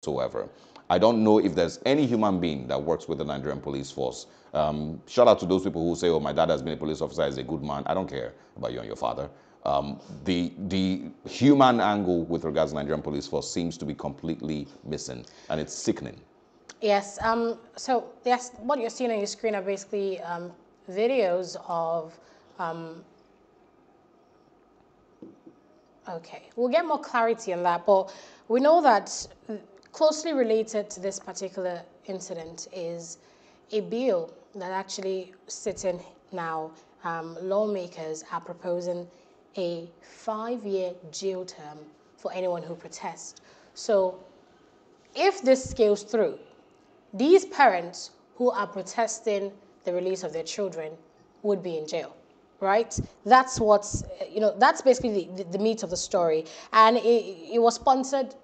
whatsoever. I don't know if there's any human being that works with the Nigerian police force. Um, shout out to those people who say, oh, my dad has been a police officer, he's a good man. I don't care about you and your father. Um, the, the human angle with regards to Nigerian police force seems to be completely missing, and it's sickening. Yes, um, so yes, what you're seeing on your screen are basically um, videos of um, Okay, we'll get more clarity on that, but we know that closely related to this particular incident is a bill that actually sitting now. Um, lawmakers are proposing a five-year jail term for anyone who protests. So if this scales through, these parents who are protesting the release of their children would be in jail right? That's what's, you know, that's basically the, the, meat of the story. And it, it was sponsored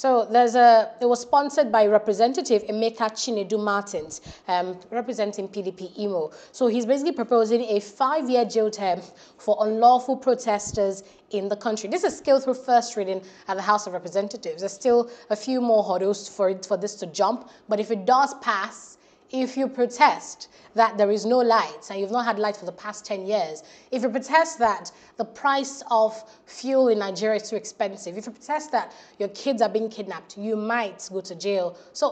so there's a, it was sponsored by Representative Emeka Chinedu Martins, um, representing PDP Imo. So he's basically proposing a five-year jail term for unlawful protesters in the country. This is still through first reading at the House of Representatives. There's still a few more hurdles for, it, for this to jump, but if it does pass, if you protest that there is no light and you've not had light for the past 10 years, if you protest that the price of fuel in Nigeria is too expensive, if you protest that your kids are being kidnapped, you might go to jail. So